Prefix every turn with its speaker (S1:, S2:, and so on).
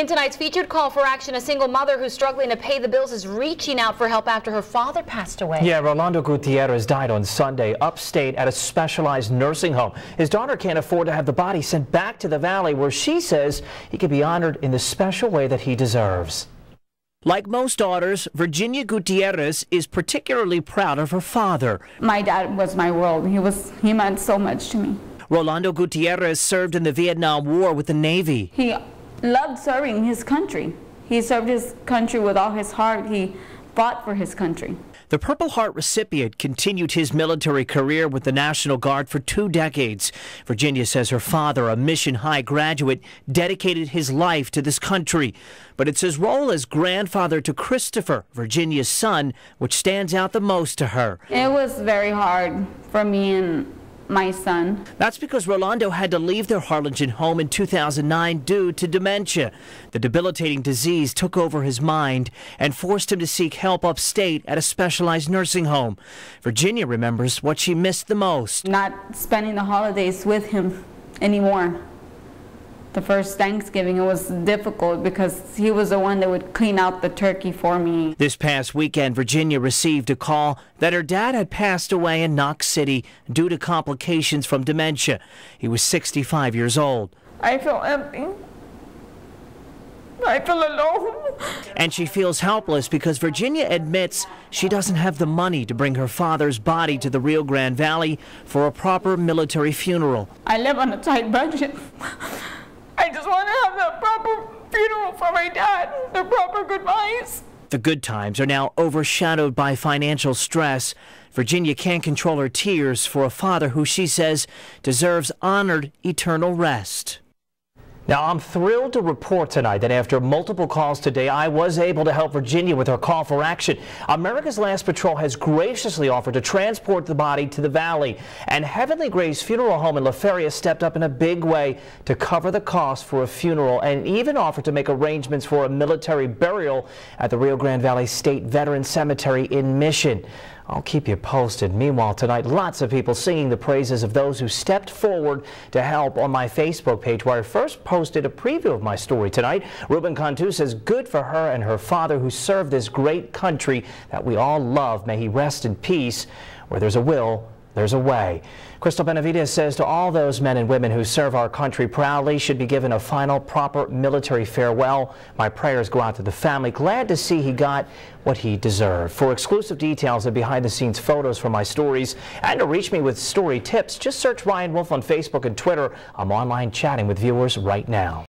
S1: In tonight's featured call for action, a single mother who's struggling to pay the bills is reaching out for help after her father passed away.
S2: Yeah, Rolando Gutierrez died on Sunday upstate at a specialized nursing home. His daughter can't afford to have the body sent back to the valley where she says he could be honored in the special way that he deserves. Like most daughters, Virginia Gutierrez is particularly proud of her father.
S3: My dad was my world. He was he meant so much to me.
S2: Rolando Gutierrez served in the Vietnam War with the Navy.
S3: He loved serving his country. He served his country with all his heart. He fought for his country.
S2: The Purple Heart recipient continued his military career with the National Guard for two decades. Virginia says her father, a Mission High graduate, dedicated his life to this country. But it's his role as grandfather to Christopher, Virginia's son, which stands out the most to her.
S3: It was very hard for me and my son.
S2: That's because Rolando had to leave their Harlingen home in 2009 due to dementia. The debilitating disease took over his mind and forced him to seek help upstate at a specialized nursing home. Virginia remembers what she missed the most.
S3: Not spending the holidays with him anymore the first Thanksgiving, it was difficult because he was the one that would clean out the turkey for me.
S2: This past weekend, Virginia received a call that her dad had passed away in Knox City due to complications from dementia. He was 65 years old.
S3: I feel empty. I feel alone.
S2: And she feels helpless because Virginia admits she doesn't have the money to bring her father's body to the Rio Grande Valley for a proper military funeral.
S3: I live on a tight budget. I just want to have the proper funeral for my dad, the proper goodbyes.
S2: The good times are now overshadowed by financial stress. Virginia can't control her tears for a father who she says deserves honored eternal rest. Now, I'm thrilled to report tonight that after multiple calls today, I was able to help Virginia with her call for action. America's Last Patrol has graciously offered to transport the body to the valley, and Heavenly Grace Funeral Home in La Feria stepped up in a big way to cover the cost for a funeral and even offered to make arrangements for a military burial at the Rio Grande Valley State Veterans Cemetery in Mission. I'll keep you posted. Meanwhile, tonight, lots of people singing the praises of those who stepped forward to help on my Facebook page, where I first posted a preview of my story tonight. Ruben Cantu says good for her and her father who served this great country that we all love. May he rest in peace. Where there's a will, there's a way. Crystal Benavides says to all those men and women who serve our country proudly should be given a final proper military farewell. My prayers go out to the family. Glad to see he got what he deserved. For exclusive details and behind the scenes photos from my stories and to reach me with story tips, just search Ryan Wolf on Facebook and Twitter. I'm online chatting with viewers right now.